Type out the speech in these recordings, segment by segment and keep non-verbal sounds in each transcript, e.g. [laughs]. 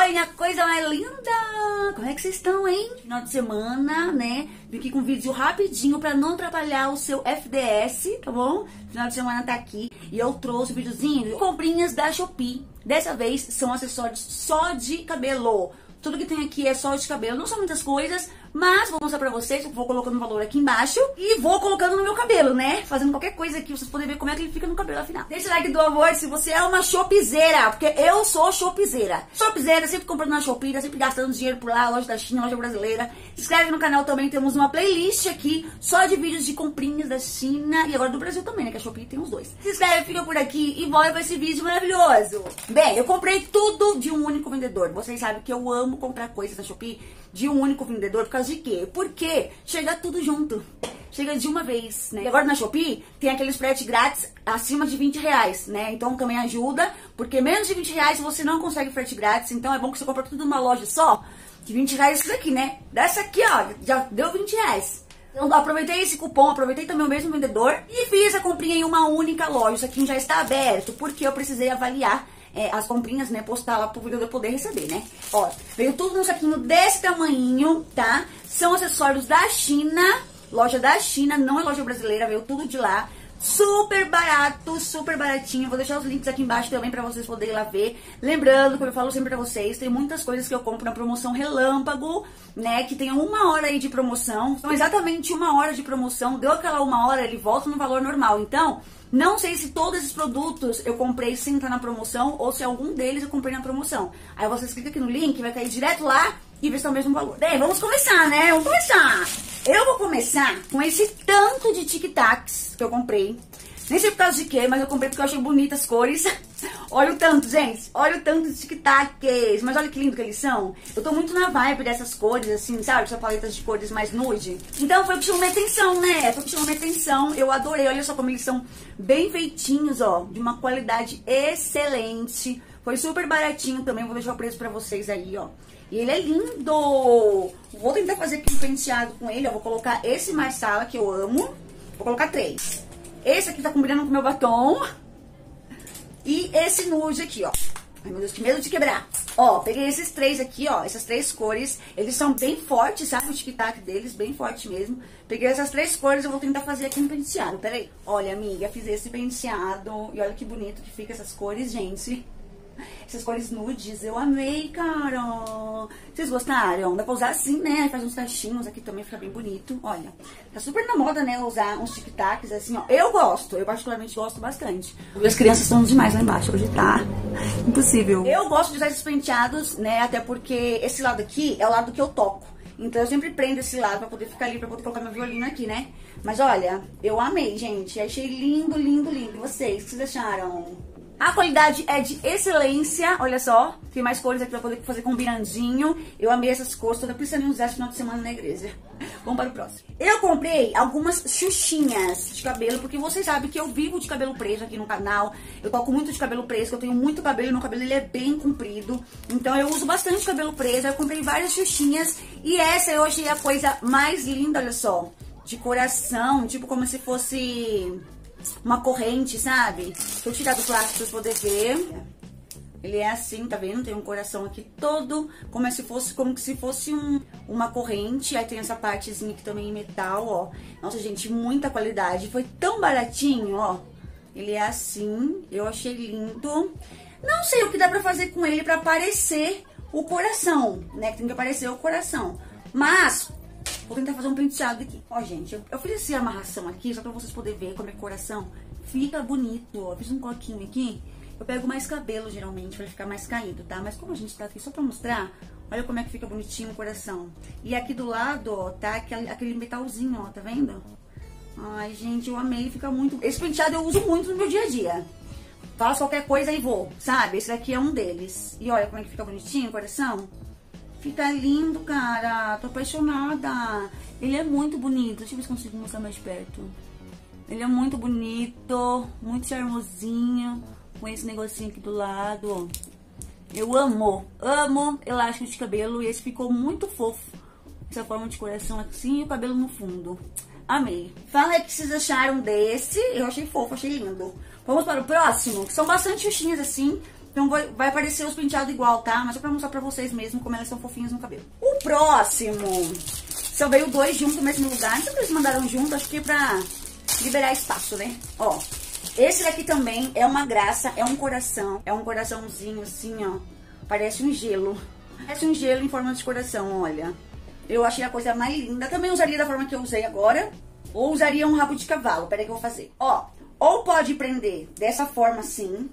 Oi, minha coisa mais linda! Como é que vocês estão, hein? Final de semana, né? Vim aqui com um vídeo rapidinho pra não atrapalhar o seu FDS, tá bom? Final de semana tá aqui e eu trouxe o um videozinho de comprinhas da Shopee. Dessa vez são acessórios só de cabelo. Tudo que tem aqui é só de cabelo, não são muitas coisas, mas vou mostrar pra vocês, vou colocando o valor aqui embaixo e vou colocando no meu cabelo, né? Fazendo qualquer coisa aqui, vocês podem ver como é que ele fica no cabelo afinal. Deixa o like do amor se você é uma chopizeira, porque eu sou chopizeira. Chopizeira, sempre comprando na Shopee, tá sempre gastando dinheiro por lá, loja da China, loja brasileira. Se inscreve no canal também, temos uma playlist aqui só de vídeos de comprinhas da China e agora do Brasil também, né? Que a Shopee tem os dois. Se inscreve, fica por aqui e volta pra esse vídeo maravilhoso. Bem, eu comprei tudo de um único vendedor. Vocês sabem que eu amo comprar coisas da Shopee de um único vendedor por causa de quê? Porque chega tudo junto. Chega de uma vez, né? E agora na Shopee tem aqueles frete grátis acima de 20 reais, né? Então também ajuda, porque menos de 20 reais você não consegue frete grátis. Então é bom que você compra tudo numa loja só. De 20 reais isso daqui, né? Dessa aqui, ó, já deu 20 reais. Então aproveitei esse cupom, aproveitei também o mesmo vendedor e fiz a comprinha em uma única loja. Isso aqui já está aberto, porque eu precisei avaliar é, as comprinhas, né, postar lá pro eu poder receber, né? Ó, veio tudo num saquinho desse tamanho, tá? São acessórios da China, loja da China, não é loja brasileira, veio tudo de lá. Super barato, super baratinho. Vou deixar os links aqui embaixo também pra vocês poderem lá ver. Lembrando, como eu falo sempre pra vocês, tem muitas coisas que eu compro na promoção relâmpago, né? Que tem uma hora aí de promoção. Então, exatamente uma hora de promoção. Deu aquela uma hora, ele volta no valor normal. Então, não sei se todos esses produtos eu comprei sem estar na promoção ou se algum deles eu comprei na promoção. Aí vocês clicam aqui no link, vai cair direto lá e ver se é o mesmo valor. Bem, vamos começar, né? Vamos começar. Eu vou começar com esse tanto de tic-tacs que eu comprei. Nem sei por causa de quê, mas eu comprei porque eu achei bonitas as cores. [laughs] olha o tanto, gente. Olha o tanto de tic-tacs. Mas olha que lindo que eles são. Eu tô muito na vibe dessas cores, assim, sabe? Essa paleta de cores mais nude. Então foi o que chamou minha atenção, né? Foi o que chamou minha atenção. Eu adorei. Olha só como eles são bem feitinhos, ó. De uma qualidade excelente. Foi super baratinho também. Vou deixar o preço pra vocês aí, ó. E ele é lindo! Vou tentar fazer aqui um penteado com ele. Eu vou colocar esse marsala que eu amo. Vou colocar três. Esse aqui tá combinando com meu batom. E esse nude aqui, ó. Ai, meu Deus, que medo de quebrar. Ó, peguei esses três aqui, ó. Essas três cores. Eles são bem fortes, sabe? O tic-tac deles, bem forte mesmo. Peguei essas três cores, eu vou tentar fazer aqui no penteado. Peraí. Olha, amiga, fiz esse penteado. E olha que bonito que fica essas cores, gente. Essas cores nudes, eu amei, cara. Vocês gostaram? Dá pra usar assim, né? Faz uns tachinhos aqui também, fica bem bonito. Olha, tá super na moda, né? Usar uns tic-tacs assim, ó. Eu gosto, eu particularmente gosto bastante. As crianças estão demais lá embaixo, hoje tá impossível. Eu gosto de usar esses penteados, né? Até porque esse lado aqui é o lado que eu toco. Então eu sempre prendo esse lado pra poder ficar ali, pra poder colocar meu violino aqui, né? Mas olha, eu amei, gente. Achei lindo, lindo, lindo. E vocês, o que vocês acharam? A qualidade é de excelência, olha só. Tem mais cores aqui pra poder fazer combinandinho. Eu amei essas cores, toda precisando usar esse final de semana na igreja. [laughs] Vamos para o próximo. Eu comprei algumas xuxinhas de cabelo, porque vocês sabem que eu vivo de cabelo preso aqui no canal. Eu toco muito de cabelo preso, eu tenho muito cabelo meu cabelo ele é bem comprido. Então eu uso bastante cabelo preso. Eu comprei várias xuxinhas e essa eu achei a coisa mais linda, olha só. De coração, tipo como se fosse uma corrente, sabe? Eu tirar do plástico pra poderem ver. Ele é assim, tá vendo? Tem um coração aqui todo, como se fosse, como se fosse um, uma corrente. Aí tem essa partezinha aqui também em metal, ó. Nossa, gente, muita qualidade. Foi tão baratinho, ó. Ele é assim, eu achei lindo. Não sei o que dá pra fazer com ele pra aparecer o coração, né? Que tem que aparecer o coração. Mas, Vou tentar fazer um penteado aqui. Ó, gente, eu, eu fiz essa amarração aqui só pra vocês poderem ver como é coração. Fica bonito, ó. Fiz um coquinho aqui. Eu pego mais cabelo, geralmente, pra ele ficar mais caído, tá? Mas como a gente tá aqui só pra mostrar, olha como é que fica bonitinho o coração. E aqui do lado, ó, tá aquele, aquele metalzinho, ó, tá vendo? Ai, gente, eu amei, fica muito... Esse penteado eu uso muito no meu dia a dia. Faço qualquer coisa e vou, sabe? Esse daqui é um deles. E olha como é que fica bonitinho o coração. Fica lindo, cara. Tô apaixonada. Ele é muito bonito. Deixa eu ver se consigo mostrar mais perto. Ele é muito bonito, muito charmosinho. Com esse negocinho aqui do lado, Eu amo, amo elástico de cabelo. E esse ficou muito fofo. Essa forma de coração assim e o cabelo no fundo. Amei. Fala aí o que vocês acharam desse. Eu achei fofo, achei lindo. Vamos para o próximo, são bastante xuxinhas assim. Então vai, vai aparecer os penteados igual, tá? Mas só pra mostrar pra vocês mesmo como elas são fofinhas no cabelo. O próximo, só veio dois juntos no mesmo lugar. Não sei eles mandaram junto, acho que é pra liberar espaço, né? Ó, esse daqui também é uma graça, é um coração. É um coraçãozinho assim, ó. Parece um gelo. Parece um gelo em forma de coração, olha. Eu achei a coisa mais linda. Também usaria da forma que eu usei agora. Ou usaria um rabo de cavalo. Peraí que eu vou fazer. Ó, ou pode prender dessa forma assim.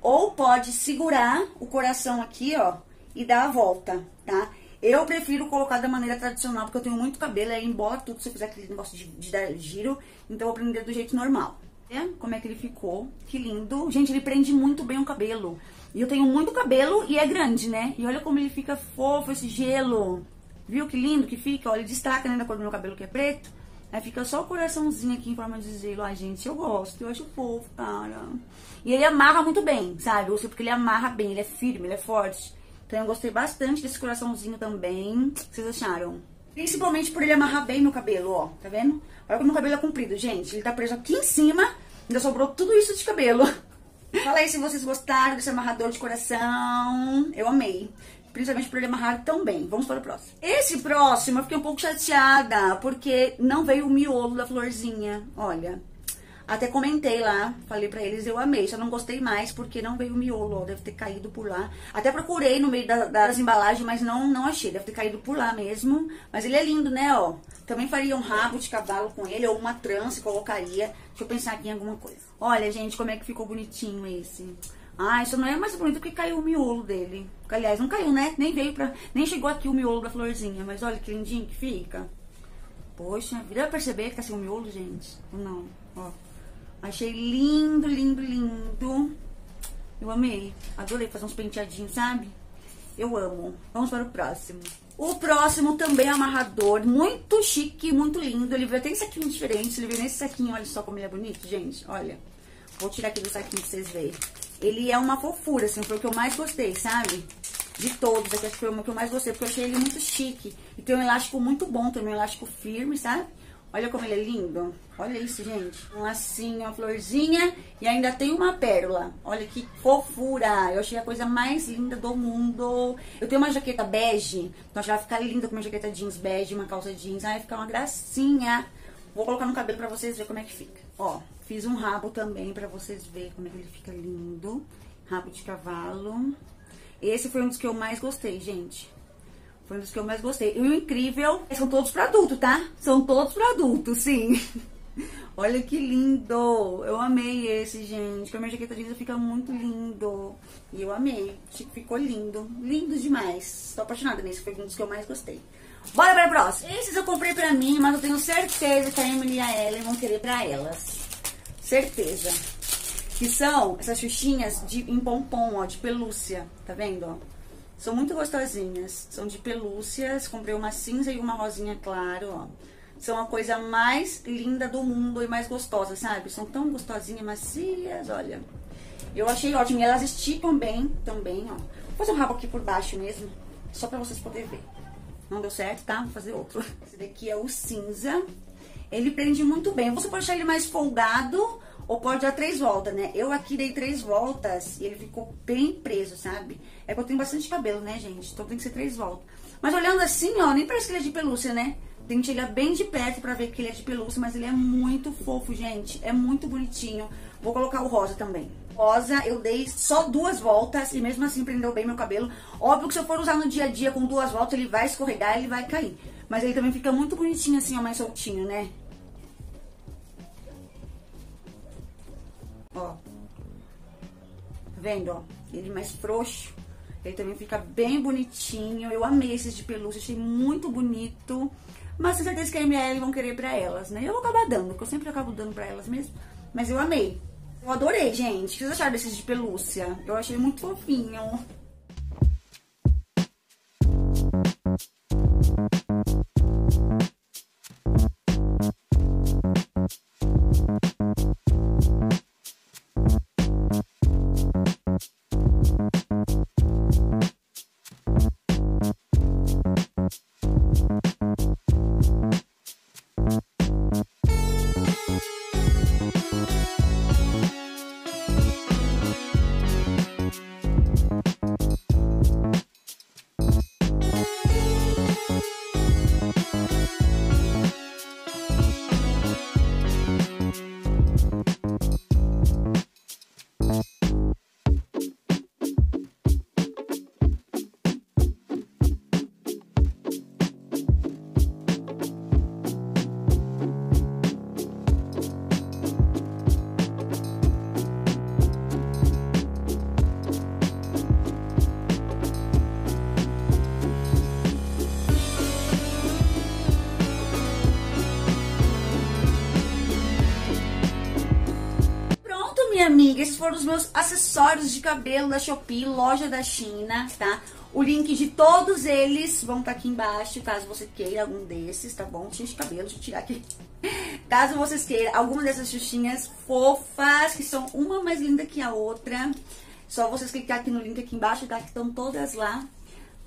Ou pode segurar o coração aqui, ó. E dar a volta, tá? Eu prefiro colocar da maneira tradicional, porque eu tenho muito cabelo, aí embola tudo se eu fizer aquele negócio de, de dar giro. Então eu vou prender do jeito normal. É? Como é que ele ficou? Que lindo. Gente, ele prende muito bem o cabelo. E eu tenho muito cabelo e é grande, né? E olha como ele fica fofo, esse gelo. Viu que lindo que fica? Olha, ele destaca né, da cor do meu cabelo que é preto. Aí fica só o coraçãozinho aqui em forma de gelo. Ai, gente, eu gosto, eu acho fofo, cara. E ele amarra muito bem, sabe? Eu sei porque ele amarra bem, ele é firme, ele é forte. Então eu gostei bastante desse coraçãozinho também. O que vocês acharam? Principalmente por ele amarrar bem meu cabelo, ó. Tá vendo? Olha como meu cabelo é comprido, gente. Ele tá preso aqui em cima. Ainda sobrou tudo isso de cabelo. [laughs] Fala aí se vocês gostaram desse amarrador de coração. Eu amei principalmente amarrar tão bem. Vamos para o próximo. Esse próximo eu fiquei um pouco chateada, porque não veio o miolo da florzinha, olha. Até comentei lá, falei pra eles, eu amei, só não gostei mais porque não veio o miolo, ó, deve ter caído por lá. Até procurei no meio da, das embalagens, mas não, não achei, deve ter caído por lá mesmo. Mas ele é lindo, né, ó. Também faria um rabo de cavalo com ele, ou uma trança, colocaria. Deixa eu pensar aqui em alguma coisa. Olha, gente, como é que ficou bonitinho esse. Ah, isso não é mais bonito porque caiu o miolo dele. Aliás, não caiu, né? Nem veio pra. Nem chegou aqui o miolo da florzinha. Mas olha que lindinho que fica. Poxa, deu pra perceber que tá sem o miolo, gente? Não? Ó. Achei lindo, lindo, lindo. Eu amei. Adorei fazer uns penteadinhos, sabe? Eu amo. Vamos para o próximo. O próximo também é amarrador, muito chique, muito lindo. Ele veio até em saquinho diferente. Ele veio nesse saquinho, olha só como ele é bonito, gente. Olha. Vou tirar aqui do saquinho pra vocês verem. Ele é uma fofura, assim, foi o que eu mais gostei, sabe? De todos, aqui acho que foi o que eu mais gostei, porque eu achei ele muito chique. E tem um elástico muito bom também, um elástico firme, sabe? Olha como ele é lindo. Olha isso, gente. Um lacinho, uma florzinha e ainda tem uma pérola. Olha que fofura. Eu achei a coisa mais linda do mundo. Eu tenho uma jaqueta bege, então já vai ficar linda com uma jaqueta jeans bege, uma calça jeans. Ai, ficar uma gracinha. Vou colocar no cabelo pra vocês verem como é que fica. Ó, Fiz um rabo também pra vocês verem como é que ele fica lindo. Rabo de cavalo. Esse foi um dos que eu mais gostei, gente. Foi um dos que eu mais gostei. E o incrível, são todos pra adulto, tá? São todos pra adulto, sim. [laughs] Olha que lindo. Eu amei esse, gente. Com a minha jaqueta jeans fica muito lindo. E eu amei. Ficou lindo. Lindo demais. Tô apaixonada nesse. Foi um dos que eu mais gostei. Bora para o próximo. Esses eu comprei pra mim, mas eu tenho certeza que a Emily e a Ellen vão querer pra elas. Certeza. Que são essas xuxinhas de, em pompom, ó, de pelúcia. Tá vendo, ó? São muito gostosinhas. São de pelúcias. Comprei uma cinza e uma rosinha claro, ó. São a coisa mais linda do mundo e mais gostosa, sabe? São tão gostosinhas, macias, olha. Eu achei ótimo. E elas esticam bem também, ó. Vou fazer um rabo aqui por baixo mesmo, só pra vocês poderem ver. Não deu certo, tá? Vou fazer outro. Esse daqui é o cinza ele prende muito bem. Você pode deixar ele mais folgado ou pode dar três voltas, né? Eu aqui dei três voltas e ele ficou bem preso, sabe? É que eu tenho bastante cabelo, né, gente? Então tem que ser três voltas. Mas olhando assim, ó, nem parece que ele é de pelúcia, né? Tem que chegar bem de perto pra ver que ele é de pelúcia, mas ele é muito fofo, gente. É muito bonitinho. Vou colocar o rosa também. Eu dei só duas voltas e mesmo assim prendeu bem meu cabelo. Óbvio que se eu for usar no dia a dia com duas voltas, ele vai escorregar, ele vai cair. Mas ele também fica muito bonitinho assim, ó, mais soltinho, né? Ó. Tá vendo, ó? Ele mais frouxo. Ele também fica bem bonitinho. Eu amei esses de pelúcia, achei muito bonito. Mas tenho certeza que a ML vão querer pra elas, né? Eu vou acabar dando, porque eu sempre acabo dando pra elas mesmo. Mas eu amei. Eu adorei, gente. O que vocês acharam desses de pelúcia? Eu achei muito fofinho. Esses foram os meus acessórios de cabelo da Shopee, loja da China, tá? O link de todos eles vão estar tá aqui embaixo, caso você queira algum desses, tá bom? Tinha de cabelo, deixa eu tirar aqui. [laughs] Caso vocês queiram alguma dessas xuxinhas fofas, que são uma mais linda que a outra, só vocês clicar aqui no link aqui embaixo, tá? Que estão todas lá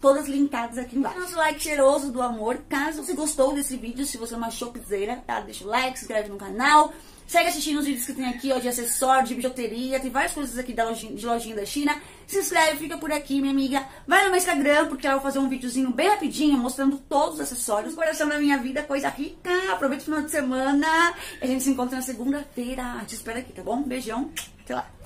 todas linkadas aqui embaixo. Nosso like cheiroso do amor. Caso você gostou desse vídeo, se você é uma shopzeira, tá? Deixa o like, se inscreve no canal. Segue assistindo os vídeos que tem aqui, ó, de acessório, de bijuteria, tem várias coisas aqui da lojinha, de lojinha da China. Se inscreve, fica por aqui, minha amiga. Vai no meu Instagram, porque eu vou fazer um videozinho bem rapidinho, mostrando todos os acessórios. Coração da minha vida, coisa rica. Aproveita o final de semana. A gente se encontra na segunda-feira. Te espero aqui, tá bom? Beijão. Até lá.